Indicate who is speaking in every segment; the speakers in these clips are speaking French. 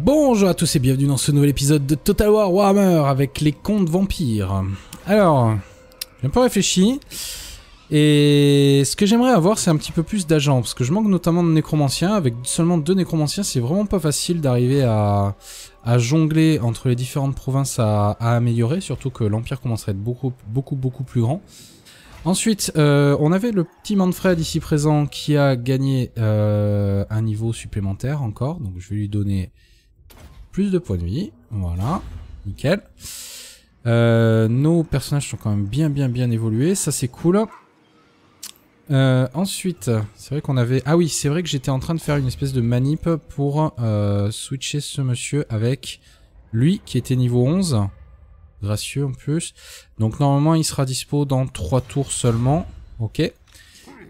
Speaker 1: Bonjour à tous et bienvenue dans ce nouvel épisode de Total War Warhammer avec les contes vampires. Alors, j'ai un peu réfléchi et ce que j'aimerais avoir c'est un petit peu plus d'agents parce que je manque notamment de nécromanciens. Avec seulement deux nécromanciens c'est vraiment pas facile d'arriver à, jongler entre les différentes provinces à, améliorer, surtout que l'Empire commencerait à être beaucoup beaucoup beaucoup plus grand. Ensuite, euh, on avait le petit Manfred ici présent qui a gagné euh, un niveau supplémentaire encore. Donc je vais lui donner plus de points de vie. Voilà, nickel. Euh, nos personnages sont quand même bien bien bien évolués, ça c'est cool. Euh, ensuite, c'est vrai qu'on avait... Ah oui, c'est vrai que j'étais en train de faire une espèce de manip pour euh, switcher ce monsieur avec lui qui était niveau 11. Gracieux en plus. Donc normalement il sera dispo dans 3 tours seulement. Ok.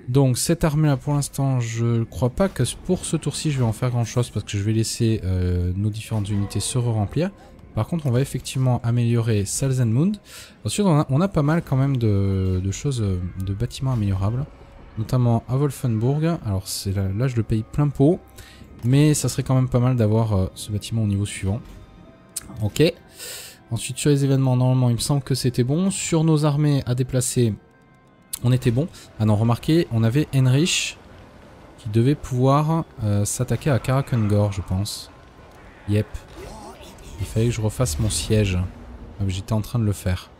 Speaker 1: Donc cette armée là pour l'instant je crois pas que pour ce tour-ci je vais en faire grand chose parce que je vais laisser euh, nos différentes unités se remplir. Par contre on va effectivement améliorer Salzenmund. Ensuite on a, pas mal quand même de, choses, euh, de bâtiments améliorables. Notamment à Wolfenburg. Alors là, là je le paye plein pot. Mais ça serait quand même pas mal d'avoir euh, ce bâtiment au niveau suivant. Ok. Ensuite sur les événements normalement il me semble que c'était bon. Sur nos armées à déplacer on était bon. Ah non, remarquez, on avait Enrich qui devait pouvoir euh, s'attaquer à Karakengor, je pense. Yep. Il fallait que je refasse mon siège. Ah, j'étais en train de le faire.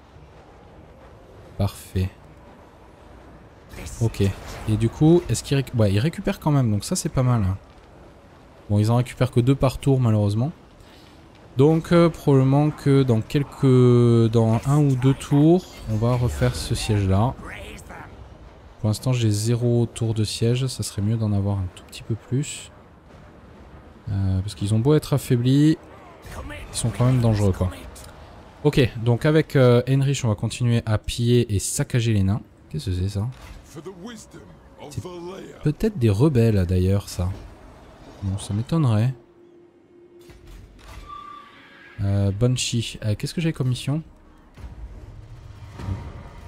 Speaker 1: Parfait. Ok. Et du coup, est-ce qu'il récupère... Il récupère quand même, donc ça c'est pas mal. Bon, ils en récupèrent que deux par tour, malheureusement. Donc, euh, probablement que dans quelques... Dans un ou deux tours, on va refaire ce siège-là. Pour l'instant, j'ai zéro tour de siège. Ça serait mieux d'en avoir un tout petit peu plus. Euh, parce qu'ils ont beau être affaiblis, ils sont quand même dangereux, quoi. Ok, donc avec euh, Henrich, on va continuer à piller et saccager les nains. Qu'est-ce que c'est, ça? Peut-être des rebelles, d'ailleurs, ça. Bon, ça m'étonnerait. Euh, Banshee. Euh, Qu'est-ce que j'ai comme mission?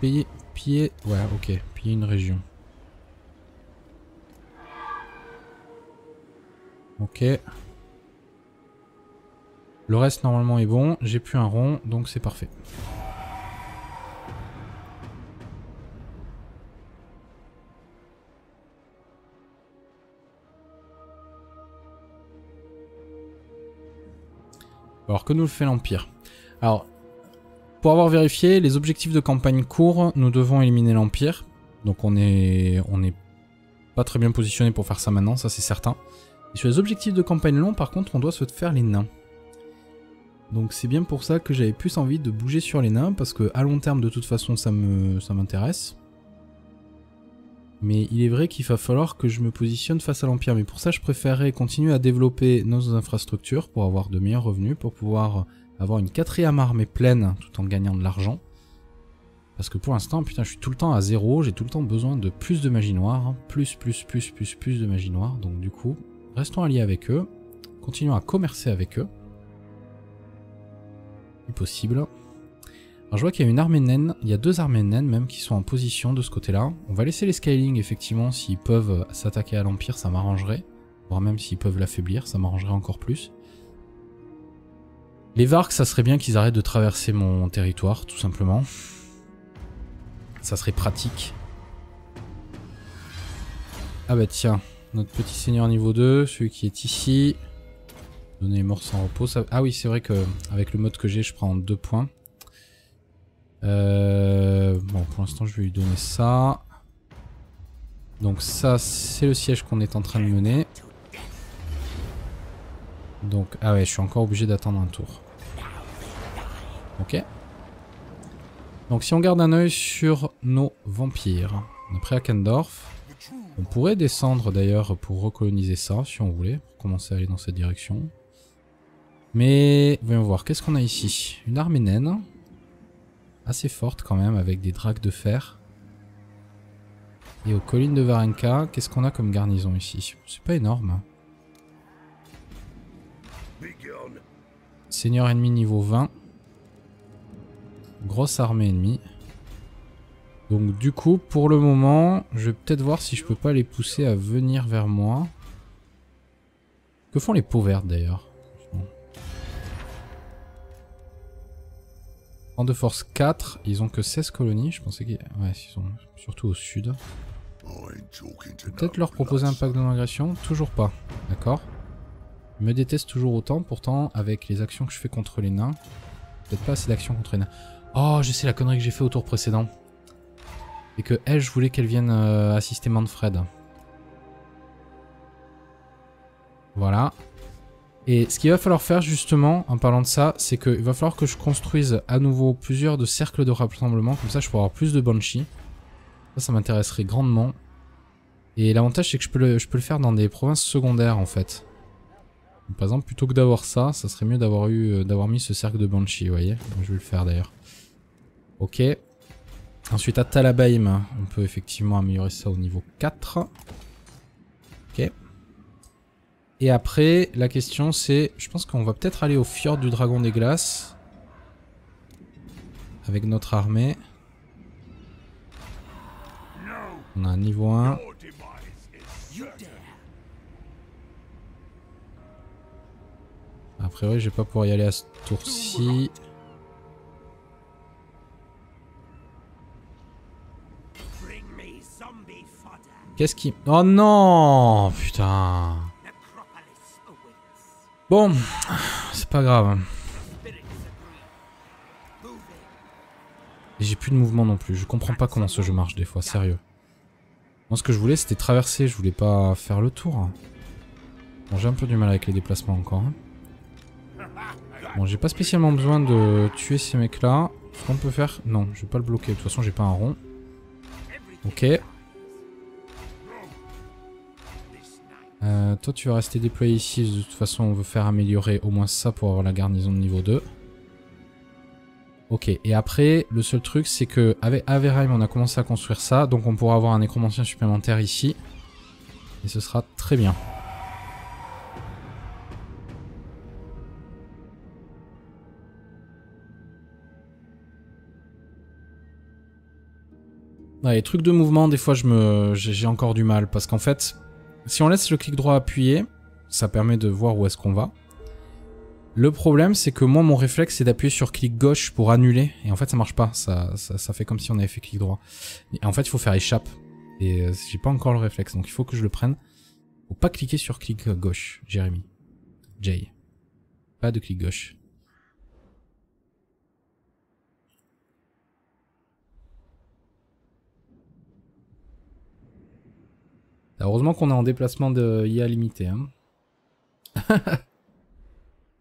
Speaker 1: Payer, piller... Ouais, ok une région. Ok. Le reste normalement est bon. J'ai plus un rond, donc c'est parfait. Alors que nous fait l'Empire? Alors, pour avoir vérifié, les objectifs de campagne courts, nous devons éliminer l'Empire. Donc on est, pas très bien positionné pour faire ça maintenant, ça c'est certain. Et sur les objectifs de campagne long, par contre, on doit se faire les nains. Donc c'est bien pour ça que j'avais plus envie de bouger sur les nains, parce que à long terme, de toute façon, ça m'intéresse. Mais il est vrai qu'il va falloir que je me positionne face à l'Empire. Mais pour ça, je préférerais continuer à développer nos infrastructures pour avoir de meilleurs revenus, pour pouvoir avoir une quatrième armée pleine tout en gagnant de l'argent. Parce que pour l'instant, putain, je suis tout le temps à zéro, j'ai tout le temps besoin de plus de magie noire, plus, plus, plus, plus, plus de magie noire. Donc du coup, restons alliés avec eux, continuons à commercer avec eux. Si possible. Alors je vois qu'il y a une armée naine, il y a deux armées naines même qui sont en position de ce côté-là. On va laisser les scaling effectivement, s'ils peuvent s'attaquer à l'Empire, ça m'arrangerait. Voire même s'ils peuvent l'affaiblir, ça m'arrangerait encore plus. Les Varks, ça serait bien qu'ils arrêtent de traverser mon territoire, tout simplement. Ça serait pratique. Ah bah tiens, notre petit seigneur niveau 2, celui qui est ici. Donner mort sans repos. Ah oui, c'est vrai que avec le mode que j'ai, je prends deux points. Euh... Bon, pour l'instant, je vais lui donner ça. Donc ça, c'est le siège qu'on est en train de mener. Donc, ah ouais, je suis encore obligé d'attendre un tour. Ok. Donc si on garde un œil sur nos vampires, on est prêt à Kendorf. On pourrait descendre d'ailleurs pour recoloniser ça si on voulait, pour commencer à aller dans cette direction. Mais voyons voir, qu'est-ce qu'on a ici? Une armée naine, assez forte quand même, avec des dracs de fer. Et aux collines de Varenka, qu'est-ce qu'on a comme garnison ici? C'est pas énorme. Seigneur ennemi niveau 20. Grosse armée ennemie. Donc du coup, pour le moment, je vais peut-être voir si je peux pas les pousser à venir vers moi. Que font les peaux vertes d'ailleurs? En de force 4, ils ont que 16 colonies, je pensais qu'ils ouais, sont surtout au sud. Peut-être leur proposer un pacte de non-agression? Toujours pas, d'accord? Me détestent toujours autant. Pourtant, avec les actions que je fais contre les nains, peut-être pas assez d'actions contre les nains. Oh, je sais la connerie que j'ai fait au tour précédent. Et que elle, je voulais qu'elle vienne euh, assister Manfred. Voilà. Et ce qu'il va falloir faire justement, en parlant de ça, c'est qu'il va falloir que je construise à nouveau plusieurs de cercles de rassemblement. Comme ça, je pourrai avoir plus de Banshee. Ça, ça m'intéresserait grandement. Et l'avantage, c'est que je peux le faire dans des provinces secondaires, en fait. Par exemple, plutôt que d'avoir ça, ça serait mieux d'avoir eu, euh, d'avoir mis ce cercle de Banshee, vous voyez. je vais le faire d'ailleurs. Ok. Ensuite, à Talabaim, on peut effectivement améliorer ça au niveau 4. Ok. Et après, la question c'est... Je pense qu'on va peut-être aller au fjord du Dragon des Glaces. Avec notre armée. On a un niveau 1. A priori, je vais pas pouvoir y aller à ce tour-ci. Qu'est-ce qui... Oh non Putain Bon, c'est pas grave. J'ai plus de mouvement non plus. Je comprends pas comment ce jeu marche des fois, sérieux. Moi ce que je voulais c'était traverser, je voulais pas faire le tour. Bon j'ai un peu du mal avec les déplacements encore. Hein. Bon j'ai pas spécialement besoin de tuer ces mecs là. Ce qu'on peut faire... Non, je vais pas le bloquer. De toute façon j'ai pas un rond. Ok. Euh, toi tu vas rester déployé ici, de toute façon on veut faire améliorer au moins ça pour avoir la garnison de niveau 2. Ok, et après, le seul truc c'est que avec Averheim on a commencé à construire ça, donc on pourra avoir un nécromancien supplémentaire ici. Et ce sera très bien. Ouais, les trucs de mouvement, des fois je me j'ai encore du mal, parce qu'en fait, si on laisse le clic droit appuyé, ça permet de voir où est-ce qu'on va. Le problème, c'est que moi, mon réflexe, c'est d'appuyer sur clic gauche pour annuler. Et en fait, ça marche pas. Ça, ça, fait comme si on avait fait clic droit. Et en fait, il faut faire échappe. Et euh, j'ai pas encore le réflexe, donc il faut que je le prenne. Faut pas cliquer sur clic gauche, Jérémy. Jay. Pas de clic gauche. Heureusement qu'on est en déplacement de IA limité. Hein.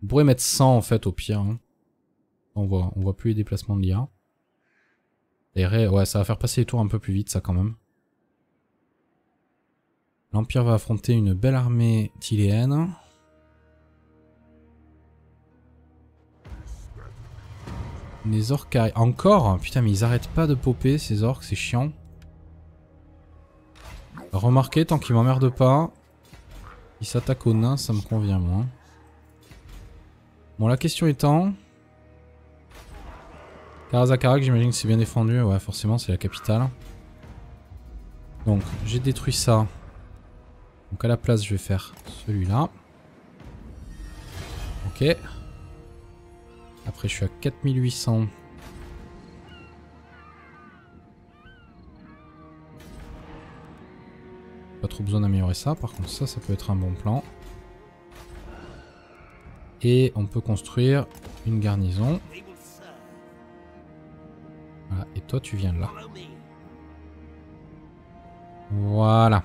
Speaker 1: on pourrait mettre 100 en fait au pire. Hein. On voit, on voit plus les déplacements de l'IA. ouais, ça va faire passer les tours un peu plus vite ça quand même. L'Empire va affronter une belle armée tyléenne. Les orques Encore? Putain mais ils arrêtent pas de popper ces orques, c'est chiant. Remarquez, tant qu'il m'emmerde pas, il s'attaque aux nains, ça me convient moi. Bon, la question étant... Karazakarak, j'imagine que c'est bien défendu. Ouais, forcément, c'est la capitale. Donc, j'ai détruit ça. Donc à la place, je vais faire celui-là. Ok. Après, je suis à 4800. Trop besoin d'améliorer ça, par contre ça, ça peut être un bon plan. Et on peut construire une garnison. Voilà, et toi tu viens là. Voilà.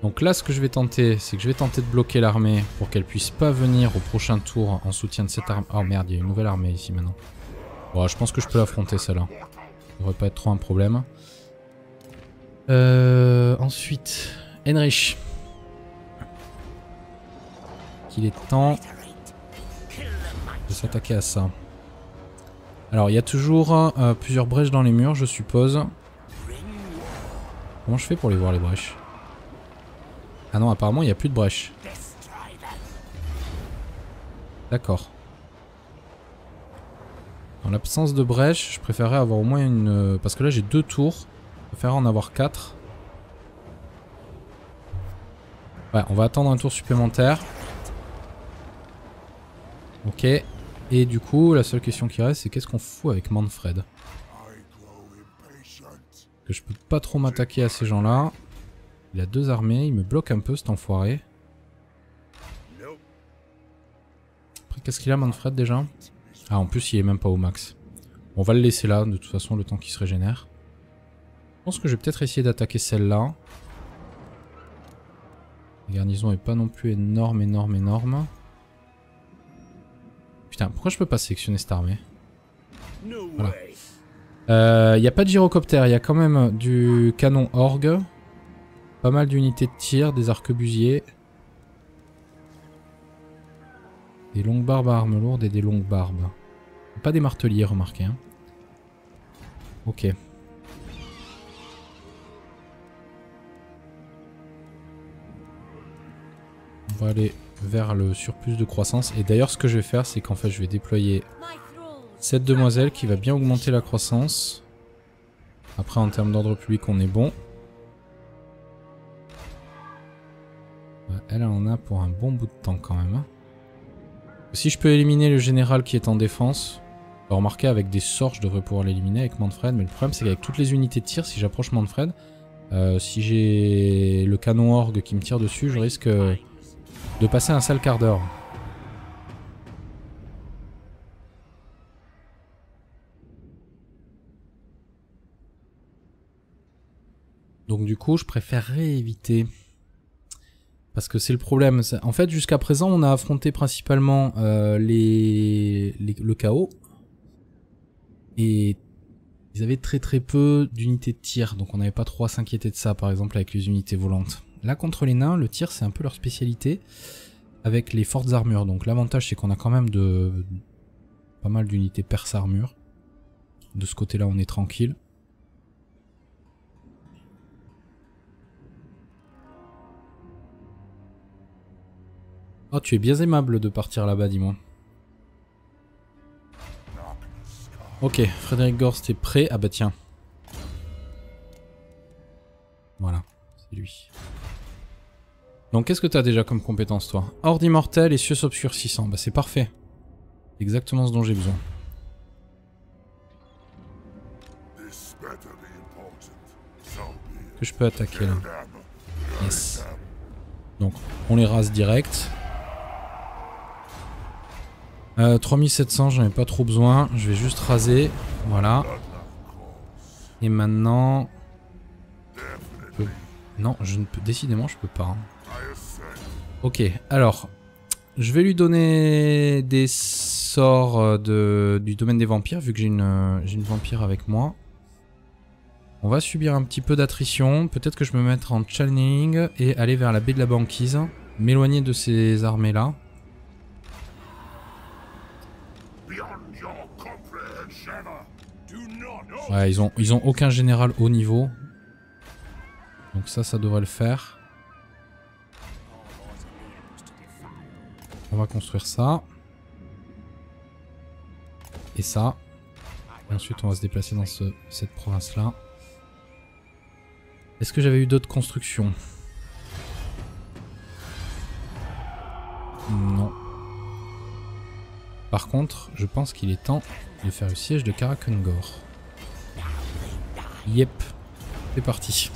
Speaker 1: Donc là ce que je vais tenter, c'est que je vais tenter de bloquer l'armée pour qu'elle puisse pas venir au prochain tour en soutien de cette armée. Oh merde, il y a une nouvelle armée ici maintenant. Bon, je pense que je peux l'affronter celle-là. Ça devrait pas être trop un problème. Euh, ensuite, Henrich. Qu'il est temps de s'attaquer à ça. Alors, il y a toujours euh, plusieurs brèches dans les murs, je suppose. Comment je fais pour les voir, les brèches? Ah non, apparemment, il n'y a plus de brèches. D'accord. En l'absence de brèches, je préférerais avoir au moins une... Euh, parce que là, j'ai deux tours. En avoir 4. Ouais, on va attendre un tour supplémentaire. Ok. Et du coup, la seule question qui reste, c'est qu'est-ce qu'on fout avec Manfred Que je peux pas trop m'attaquer à ces gens-là. Il a deux armées, il me bloque un peu cet enfoiré. Après, qu'est-ce qu'il a Manfred déjà? Ah, en plus, il est même pas au max. On va le laisser là, de toute façon, le temps qu'il se régénère. Je pense que je vais peut-être essayer d'attaquer celle-là. La garnison est pas non plus énorme, énorme, énorme. Putain, pourquoi je peux pas sélectionner cette armée? Voilà. Il euh, n'y a pas de gyrocoptère, il y a quand même du canon orgue. Pas mal d'unités de tir, des arquebusiers. Des longues barbes à armes lourdes et des longues barbes. Pas des marteliers, remarquez. Hein. Ok. Va aller vers le surplus de croissance. Et d'ailleurs, ce que je vais faire, c'est qu'en fait, je vais déployer cette demoiselle qui va bien augmenter la croissance. Après, en termes d'ordre public, on est bon. Elle, en a pour un bon bout de temps quand même. Hein. Si je peux éliminer le général qui est en défense, remarquez avec des sorts je devrais pouvoir l'éliminer avec Manfred, mais le problème c'est qu'avec toutes les unités de tir, si j'approche Manfred, euh, si j'ai le canon orgue qui me tire dessus, je risque de passer un sale quart d'heure. Donc du coup, je préférerais éviter. Parce que c'est le problème. En fait, jusqu'à présent, on a affronté principalement euh, le chaos. Et ils avaient très très peu d'unités de tir. Donc on n'avait pas trop à s'inquiéter de ça, par exemple, avec les unités volantes. Là, contre les nains, le tir, c'est un peu leur spécialité. Avec les fortes armures. Donc l'avantage, c'est qu'on a quand même de pas mal d'unités perse armure. De ce côté-là, on est tranquille. Oh, tu es bien aimable de partir là-bas, dis-moi. Ok, Frédéric Gorst est prêt. Ah bah tiens. Voilà, c'est lui. Donc qu'est-ce que t'as déjà comme compétence toi? Horde immortel et cieux obscurcissants. Bah c'est parfait. Exactement ce dont j'ai besoin. Que je peux attaquer là. Yes. Donc on les rase direct. 3700, euh, j'en ai pas trop besoin. Je vais juste raser. Voilà. Et maintenant... Non, je ne peux... Décidément, je peux pas. Hein. Ok, alors... Je vais lui donner des sorts euh, de, du domaine des vampires, vu que j'ai une, euh, une vampire avec moi. On va subir un petit peu d'attrition. Peut-être que je me mettre en channeling et aller vers la baie de la banquise. M'éloigner de ces armées-là. Ouais, ils ont, ils ont aucun général haut niveau. Donc ça, ça devrait le faire. On va construire ça. Et ça. Et ensuite, on va se déplacer dans ce, cette province-là. Est-ce que j'avais eu d'autres constructions? Non. Par contre, je pense qu'il est temps de faire le siège de Karakungor. Yep. C'est parti.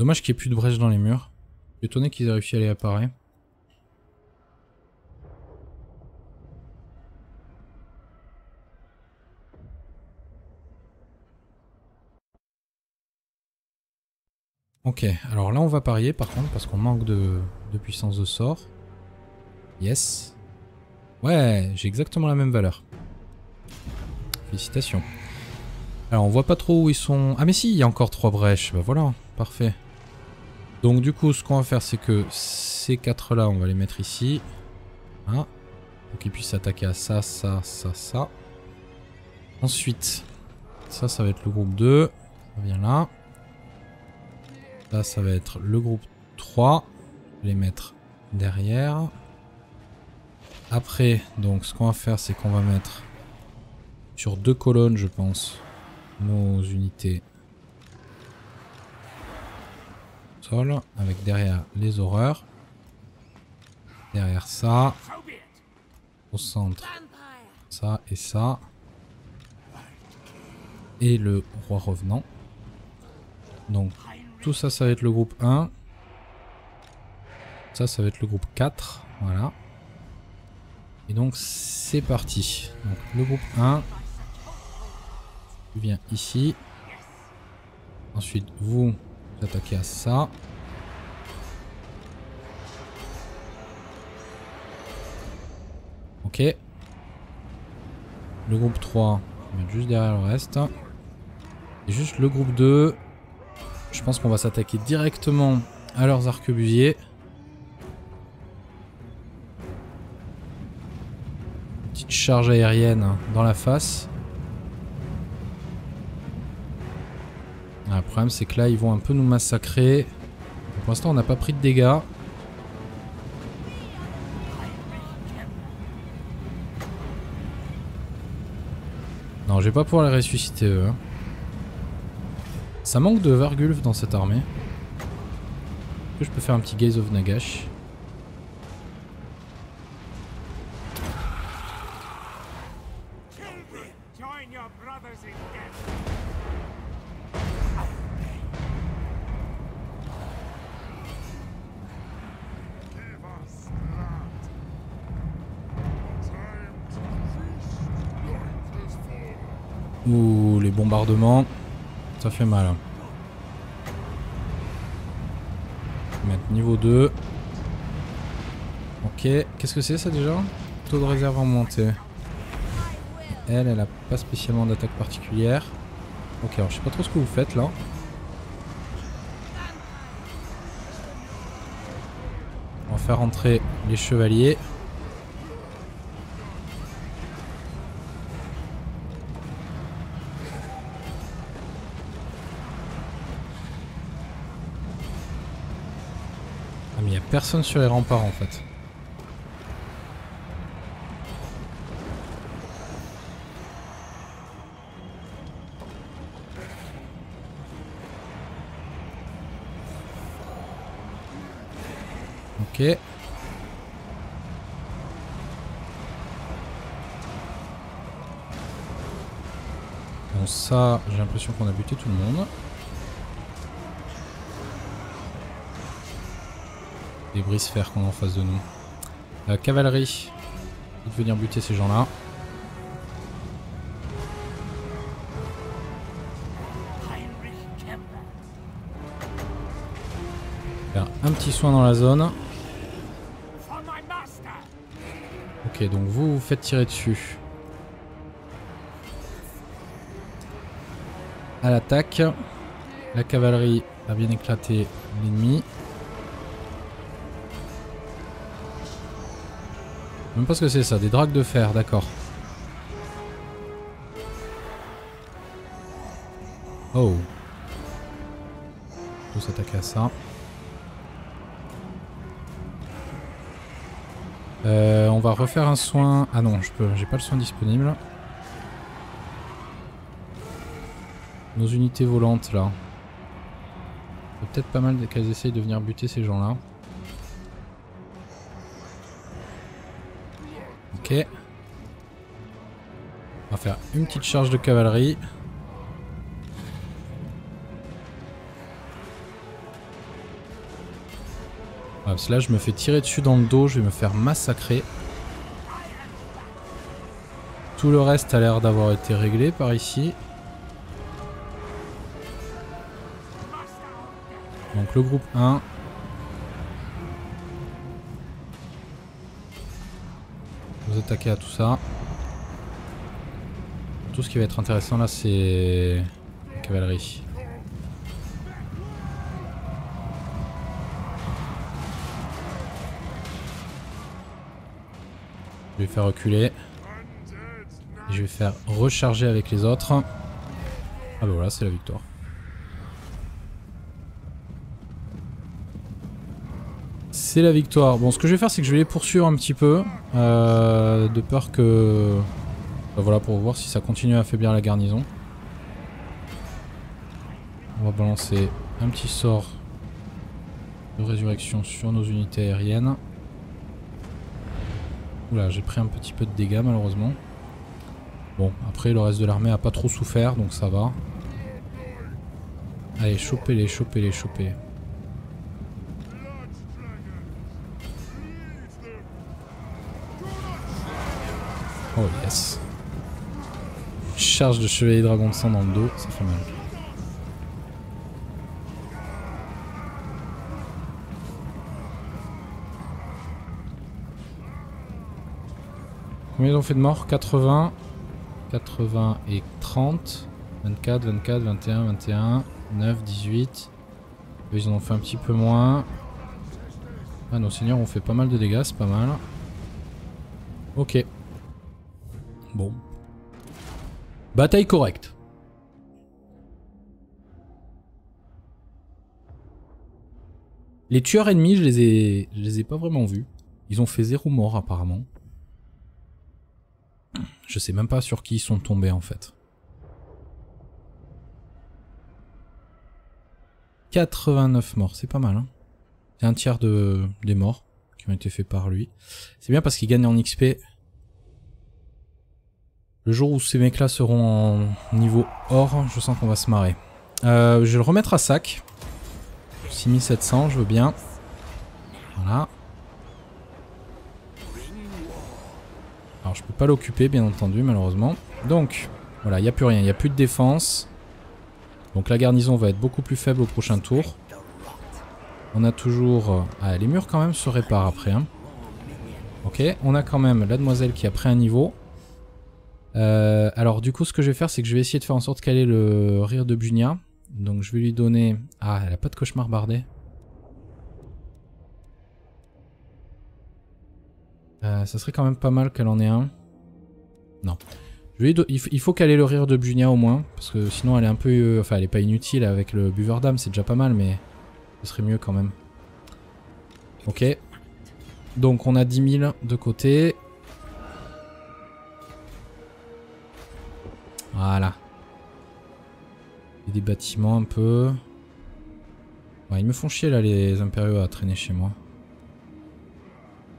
Speaker 1: Dommage qu'il n'y ait plus de brèche dans les murs. Je suis étonné qu'ils aient réussi à les apparaître. Ok, alors là on va parier par contre parce qu'on manque de, puissance de sort. Yes. Ouais, j'ai exactement la même valeur. Félicitations. Alors on voit pas trop où ils sont... Ah mais si, il y a encore trois brèches. Bah voilà, parfait. Donc du coup, ce qu'on va faire, c'est que ces quatre là, on va les mettre ici. Voilà. Pour qu'ils puissent attaquer à ça, ça, ça, ça. Ensuite, ça, ça va être le groupe 2. Ça vient là. Là, ça va être le groupe 3. Je vais les mettre derrière. Après, donc, ce qu'on va faire, c'est qu'on va mettre sur deux colonnes, je pense, nos unités avec derrière les horreurs. Derrière ça, au centre, ça et ça. Et le roi revenant. Donc tout ça, ça va être le groupe 1. Ça, ça va être le groupe 4. Voilà. Et donc c'est parti. Donc le groupe 1. Tu viens ici. Ensuite vous, vous attaquez à ça. Ok. Le groupe 3, juste derrière le reste. Et juste le groupe 2. Je pense qu'on va s'attaquer directement à leurs arquebusiers. Petite charge aérienne dans la face. Problème c'est que là ils vont un peu nous massacrer. Pour l'instant on n'a pas pris de dégâts. Non, je vais pas pouvoir les ressusciter eux. Hein. Ça manque de Vargulf dans cette armée. Est-ce que je peux faire un petit Gaze of Nagash? Ouh, les bombardements. Ça fait mal. Mettre niveau 2. Ok, qu'est-ce que c'est ça déjà? Taux de réserve en montée. Elle, elle a pas spécialement d'attaque particulière. Ok, alors je sais pas trop ce que vous faites là. On va faire rentrer les chevaliers. Personne sur les remparts en fait. Ok. Bon ça, j'ai l'impression qu'on a buté tout le monde. Les brise-fer qu'on a en face de nous. La cavalerie. de venir buter ces gens-là. Faire un petit soin dans la zone. Ok, donc vous vous faites tirer dessus. À l'attaque. La cavalerie a bien éclaté l'ennemi. Même pas ce que c'est ça, des dragues de fer, d'accord. Oh. Faut s'attaquer à ça. Euh, on va refaire un soin. Ah non, je peux, j'ai pas le soin disponible. Nos unités volantes là. Peut-être pas mal qu'elles essayent de venir buter ces gens là. On va faire une petite charge de cavalerie. Là je me fais tirer dessus dans le dos, je vais me faire massacrer. Tout le reste a l'air d'avoir été réglé par ici. Donc le groupe 1, à tout ça. Tout ce qui va être intéressant là, c'est la cavalerie. Je vais faire reculer. je vais faire recharger avec les autres. Ah bah voilà, c'est la victoire. C'est la victoire. Bon, ce que je vais faire, c'est que je vais les poursuivre un petit peu. Euh, de peur que... Bah, voilà, pour voir si ça continue à affaiblir la garnison. On va balancer un petit sort de résurrection sur nos unités aériennes. Oula, j'ai pris un petit peu de dégâts malheureusement. Bon, après le reste de l'armée a pas trop souffert, donc ça va. Allez, chopez-les, chopez-les, chopez-les. Oh yes. Charge de chevalier dragon de sang dans le dos, ça fait mal. Combien ils ont fait de morts? 80, 80 et 30, 24, 24, 21, 21, 9, 18. Ils en ont fait un petit peu moins. Ah, nos seigneurs ont fait pas mal de dégâts, c'est pas mal. Ok. Bon. Bataille correcte. Les tueurs ennemis, je les ai, je les ai pas vraiment vus. Ils ont fait zéro mort apparemment. Je sais même pas sur qui ils sont tombés en fait. 89 morts, c'est pas mal. Hein c'est un tiers de, des morts qui ont été faits par lui. C'est bien parce qu'il gagne en XP le jour où ces mecs-là seront en niveau or, je sens qu'on va se marrer. Euh, je vais le remettre à sac. 6700, je veux bien. Voilà. Alors je peux pas l'occuper bien entendu malheureusement. Donc voilà, il n'y a plus rien, il n'y a plus de défense. Donc la garnison va être beaucoup plus faible au prochain tour. On a toujours... Euh, ah les murs quand même se réparent après. Hein. Ok, on a quand même la demoiselle qui a pris un niveau. Euh, alors du coup ce que je vais faire c'est que je vais essayer de faire en sorte qu'elle ait le rire de Bunia. Donc je vais lui donner... Ah elle a pas de cauchemar bardé. Euh, ça serait quand même pas mal qu'elle en ait un. Non. Il faut qu'elle ait le rire de Bunia au moins. Parce que sinon elle est un peu... Euh, enfin elle est pas inutile avec le buveur d'âme, c'est déjà pas mal mais... Ce serait mieux quand même. Ok. Donc on a 10 000 de côté. Voilà. des bâtiments un peu. ils me font chier là les impériaux à traîner chez moi.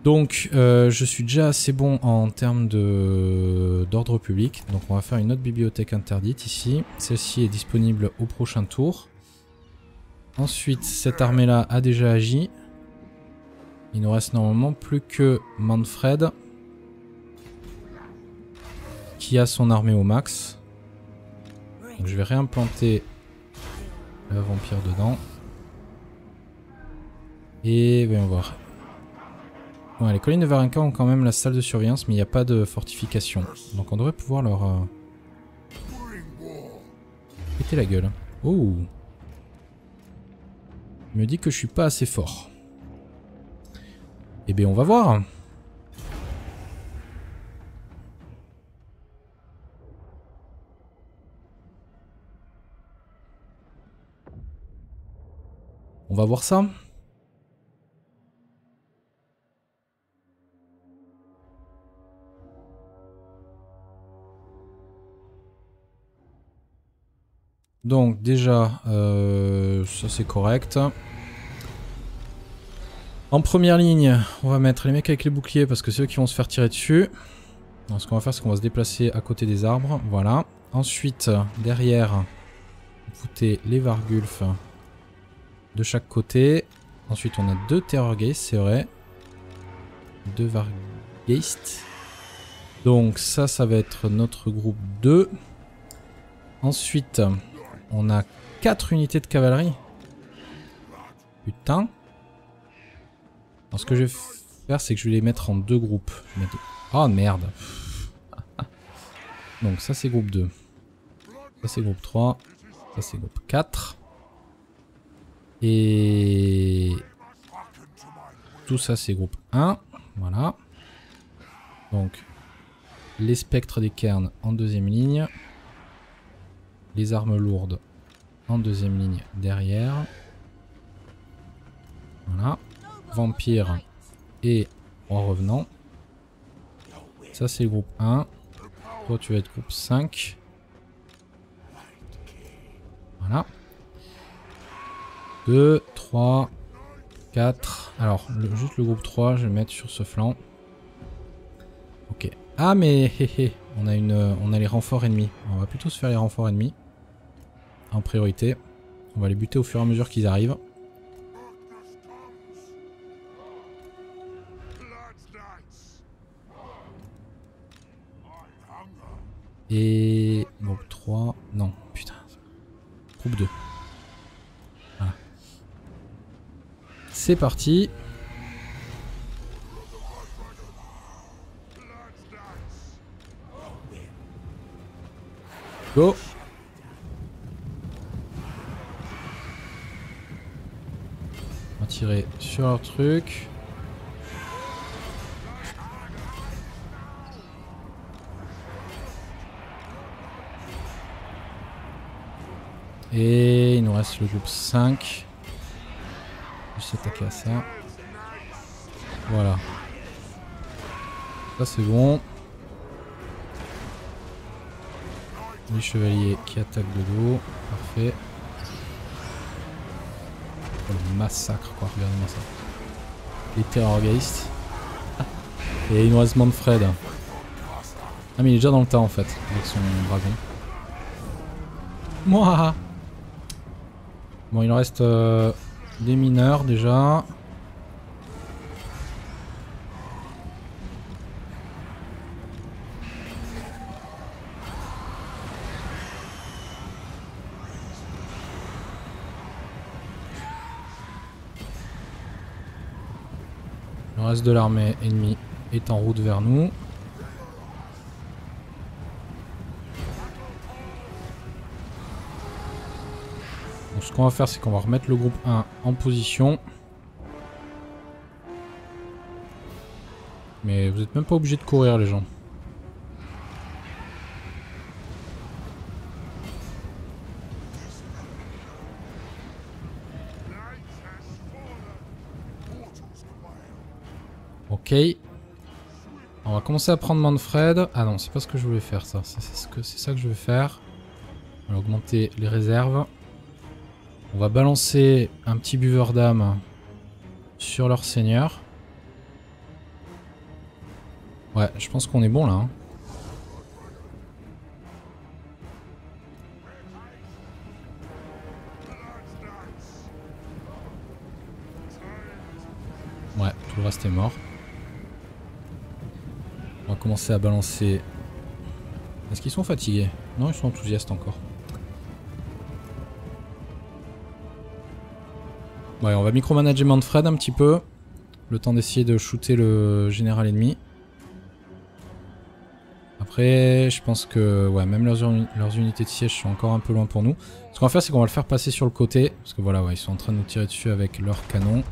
Speaker 1: Donc euh, je suis déjà assez bon en termes d'ordre public. Donc on va faire une autre bibliothèque interdite ici. Celle-ci est disponible au prochain tour. Ensuite cette armée là a déjà agi. Il nous reste normalement plus que Manfred. Qui a son armée au max. Donc je vais réimplanter le vampire dedans. Et voyons voir. les collines de Varenka ont quand même la salle de surveillance, mais il n'y a pas de fortification. Donc on devrait pouvoir leur... Euh... Péter la gueule. Oh Il me dit que je suis pas assez fort. Eh bien on va voir. On va voir ça. Donc déjà, euh, ça c'est correct. En première ligne, on va mettre les mecs avec les boucliers parce que c'est eux qui vont se faire tirer dessus. ce qu'on va faire, c'est qu'on va se déplacer à côté des arbres. Voilà. Ensuite, derrière, foutez les Vargulfs de chaque côté. Ensuite, on a deux Terror c'est vrai. Deux Vargeist. Donc ça, ça va être notre groupe 2. Ensuite, on a 4 unités de cavalerie. Putain. Alors ce que je vais faire, c'est que je vais les mettre en deux groupes. Oh merde. Donc ça c'est groupe 2. Ça c'est groupe 3. Ça c'est groupe 4. Et tout ça c'est groupe 1. Voilà. Donc les spectres des cairns en deuxième ligne. Les armes lourdes en deuxième ligne derrière. Voilà. Vampire et en revenant. Ça c'est groupe 1. Toi tu vas être groupe 5. Voilà. 2, 3, 4. Alors, le- juste le groupe 3, je vais le mettre sur ce flanc. Ok. Ah, mais hé, hé, on, a une, on a les renforts ennemis. On va plutôt se faire les renforts ennemis. En priorité. On va les buter au fur et à mesure qu'ils arrivent. Et... Groupe 3... Non, putain. Groupe 2. C'est parti. Go On va tirer sur leur truc. Et il nous reste le groupe 5. S'attaquer à ça. Voilà. Ça c'est bon. Les chevaliers qui attaquent de dos. Parfait. Oh, le massacre quoi, regardez-moi ça. Les terroristes. Et il nous reste Manfred. Ah mais il est déjà dans le tas en fait, avec son dragon. Moi Bon, il en reste euh, des mineurs déjà. Le reste de l'armée ennemie est en route vers nous. Va faire, c'est qu'on va remettre le groupe 1 en position. Mais vous n'êtes même pas obligé de courir, les gens. Ok. On va commencer à prendre Manfred. Ah non, c'est pas ce que je voulais faire, ça. C'est ce ça que je vais faire. On va augmenter les réserves. On va balancer un petit buveur d'âme sur leur seigneur. Ouais, je pense qu'on est bon là. hein. Ouais, tout le reste est mort. On va commencer à balancer. Est-ce qu'ils sont fatigués? Non, ils sont enthousiastes encore. Ouais, on va micromanager Manfred un petit peu. Le temps d'essayer de shooter le général ennemi. Après, je pense que ouais, même leurs, uni- leurs unités de siège sont encore un peu loin pour nous. Ce qu'on va faire, c'est qu'on va le faire passer sur le côté. Parce que voilà, ouais, ils sont en train de nous tirer dessus avec leurs canons.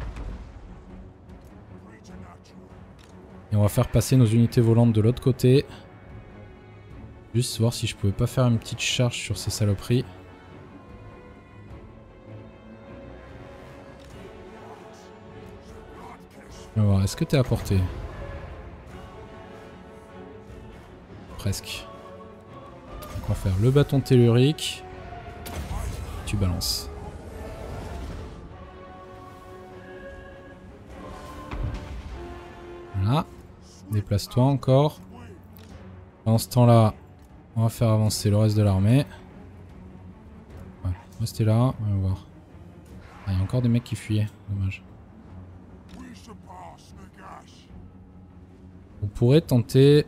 Speaker 1: Et on va faire passer nos unités volantes de l'autre côté. Juste voir si je pouvais pas faire une petite charge sur ces saloperies. Voir, est-ce que t'es à portée? Presque. Donc on va faire le bâton tellurique. Tu balances. Voilà. Déplace-toi encore. Pendant ce temps-là, on va faire avancer le reste de l'armée. Restez là, on va voir. Ah, il y a encore des mecs qui fuyaient, dommage. Pourrait tenter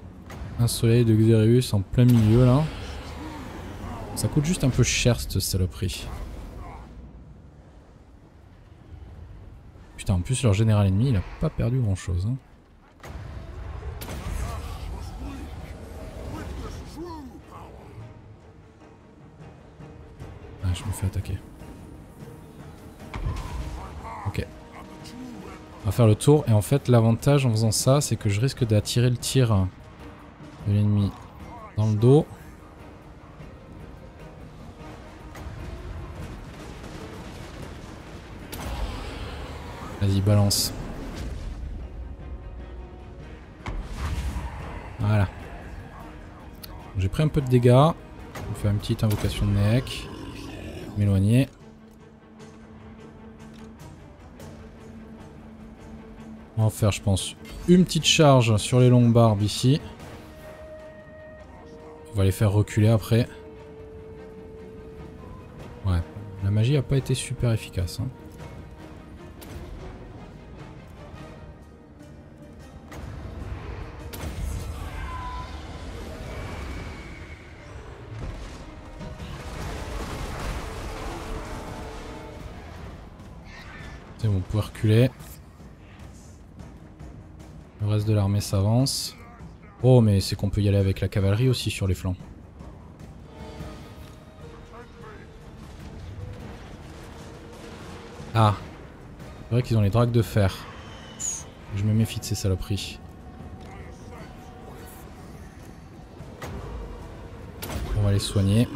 Speaker 1: un soleil de Xerius en plein milieu là. Ça coûte juste un peu cher cette saloperie. Putain, en plus leur général ennemi, il a pas perdu grand chose. Hein. Le tour et en fait l'avantage en faisant ça c'est que je risque d'attirer le tir de l'ennemi dans le dos. Vas-y balance. Voilà. J'ai pris un peu de dégâts. On fait une petite invocation de Neek. M'éloigner. On va faire, je pense, une petite charge sur les longues barbes ici. On va les faire reculer après. Ouais, la magie a pas été super efficace. Hein. C'est bon, on peut reculer. Reste de l'armée s'avance. Oh, mais c'est qu'on peut y aller avec la cavalerie aussi sur les flancs. Ah. C'est vrai qu'ils ont les dragues de fer. Je me méfie de ces saloperies. On va les soigner.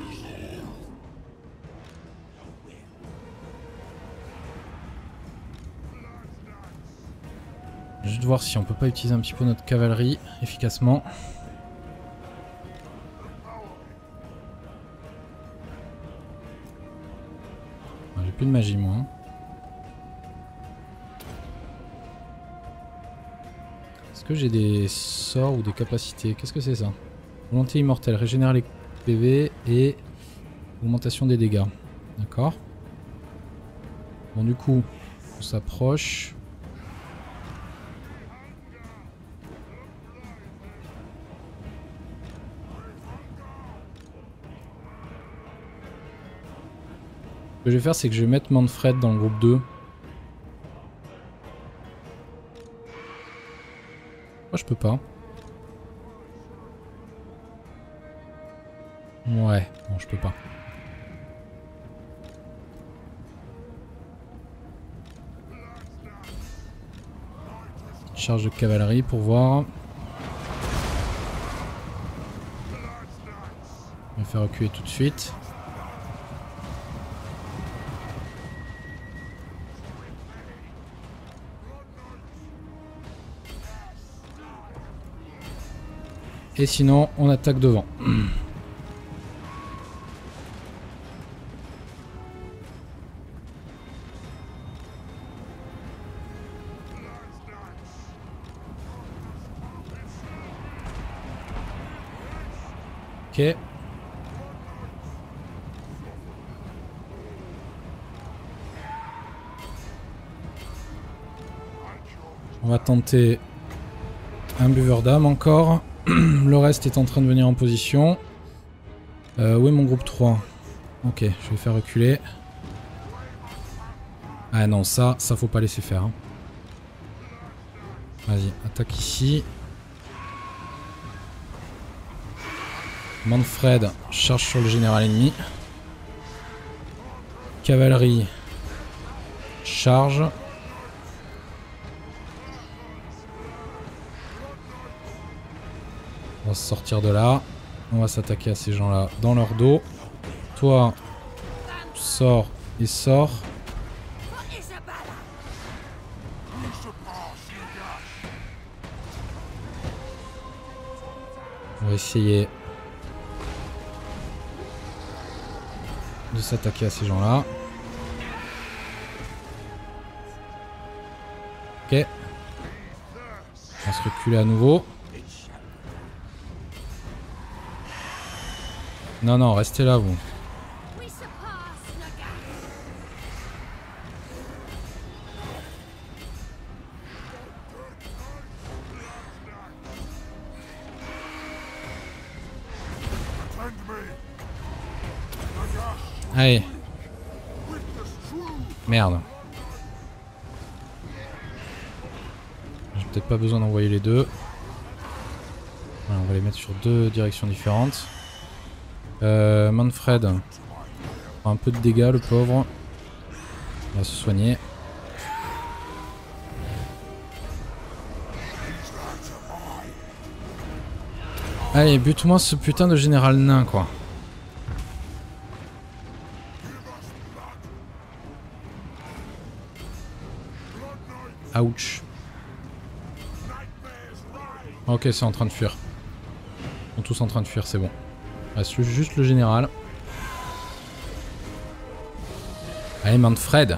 Speaker 1: Voir si on peut pas utiliser un petit peu notre cavalerie efficacement. J'ai plus de magie moi. Hein. Est-ce que j'ai des sorts ou des capacités? Qu'est-ce que c'est ça? Volonté immortelle, régénérer les PV et augmentation des dégâts. D'accord. Bon du coup, on s'approche. Que je vais faire, c'est que je vais mettre Manfred dans le groupe 2. Moi, je peux pas. Ouais, non, je peux pas. Charge de cavalerie pour voir. On va faire reculer tout de suite. Et sinon, on attaque devant. Ok. On va tenter un buveur d'âme encore. le reste est en train de venir en position. Euh, où est mon groupe 3 Ok, je vais faire reculer. Ah non, ça, ça faut pas laisser faire. Hein. Vas-y, attaque ici. Manfred charge sur le général ennemi. Cavalerie charge. Va sortir de là. On va s'attaquer à ces gens-là dans leur dos. Toi, sors et sors. On va essayer de s'attaquer à ces gens-là. Ok. On va se reculer à nouveau. Non, non, restez là, vous. Allez. Merde. J'ai peut-être pas besoin d'envoyer les deux. on va les mettre sur deux directions différentes. Euh, Manfred. Un peu de dégâts, le pauvre. On va se soigner. Allez, bute-moi ce putain de général nain, quoi. Ouch. Ok, c'est en train de fuir. Ils sont tous en train de fuir, c'est bon. Reste juste le général. Allez, Manfred.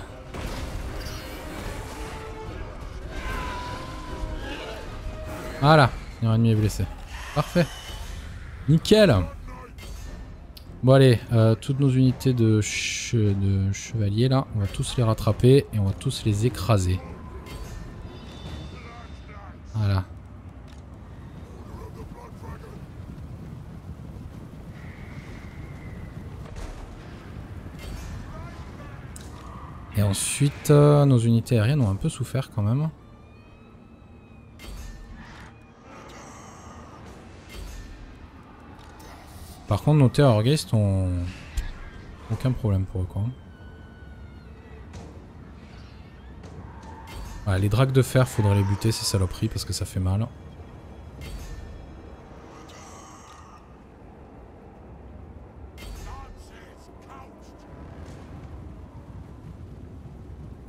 Speaker 1: Voilà, un ennemi est blessé. Parfait. Nickel. Bon allez, euh, toutes nos unités de, de chevaliers là, on va tous les rattraper et on va tous les écraser. Voilà. Et ensuite, euh, nos unités aériennes ont un peu souffert quand même. Par contre, nos terroristes ont aucun problème pour eux quoi. les dracs de fer, faudrait les buter ces saloperies parce que ça fait mal.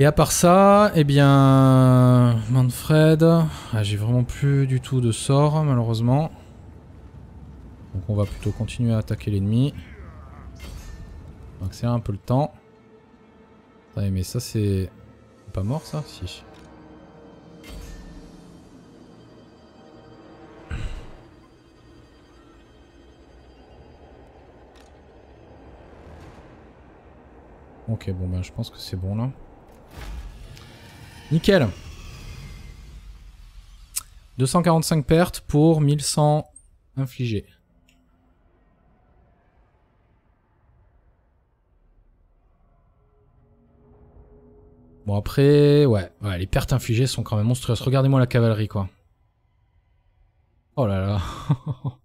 Speaker 1: Et à part ça, eh bien... Manfred... Ah, J'ai vraiment plus du tout de sort, malheureusement. Donc on va plutôt continuer à attaquer l'ennemi. On va accélérer un peu le temps. Attendez, mais ça c'est... Pas mort ça? Si. Ok, bon ben je pense que c'est bon là. Nickel. 245 pertes pour 1100 infligés. Bon après, ouais, ouais, les pertes infligées sont quand même monstrueuses. Regardez-moi la cavalerie quoi. Oh là là.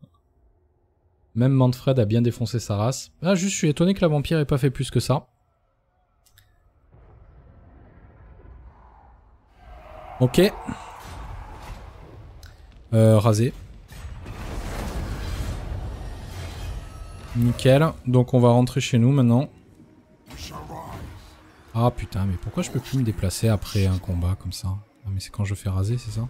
Speaker 1: Même Manfred a bien défoncé sa race. Ah juste, je suis étonné que la vampire ait pas fait plus que ça. Ok. Euh, rasé. Nickel. Donc on va rentrer chez nous maintenant. Ah putain, mais pourquoi je peux plus me déplacer après un combat comme ça? Ah mais c'est quand je fais raser, c'est ça?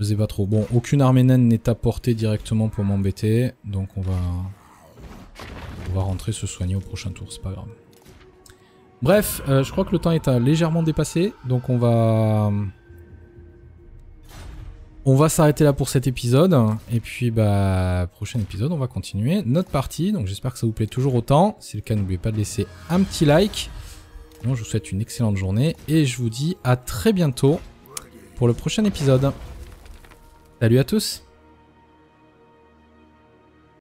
Speaker 1: Je sais pas trop. Bon, aucune armée naine n'est apportée directement pour m'embêter. Donc on va... On va rentrer se soigner au prochain tour, c'est pas grave. Bref, euh, je crois que le temps est légèrement dépassé, donc on va... On va s'arrêter là pour cet épisode, et puis bah prochain épisode on va continuer notre partie, donc j'espère que ça vous plaît toujours autant, si c'est le cas n'oubliez pas de laisser un petit like, je vous souhaite une excellente journée, et je vous dis à très bientôt pour le prochain épisode. Salut à tous